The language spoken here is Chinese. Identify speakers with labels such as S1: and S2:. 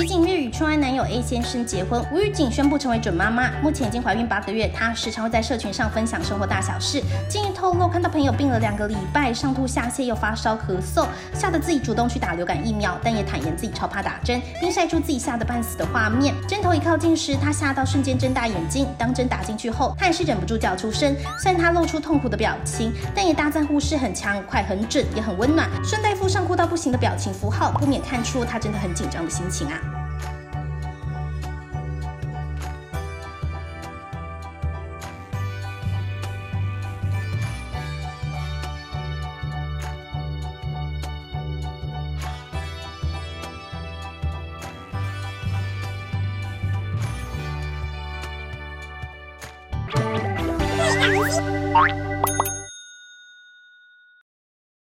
S1: 徐景日与初爱男友 A 先生结婚，吴玉景宣布成为准妈妈，目前已经怀孕八个月。她时常会在社群上分享生活大小事。近日透露，看到朋友病了两个礼拜，上吐下泻又发烧咳嗽，吓得自己主动去打流感疫苗，但也坦言自己超怕打针，并晒出自己吓得半死的画面。针头一靠近时，她吓到瞬间睁大眼睛。当针打进去后，她还是忍不住叫出声。虽然她露出痛苦的表情，但也大赞护士很强、快、很准，也很温暖。顺带附上哭到不行的表情符号，不免看出她真的很紧张的心情啊。Bye.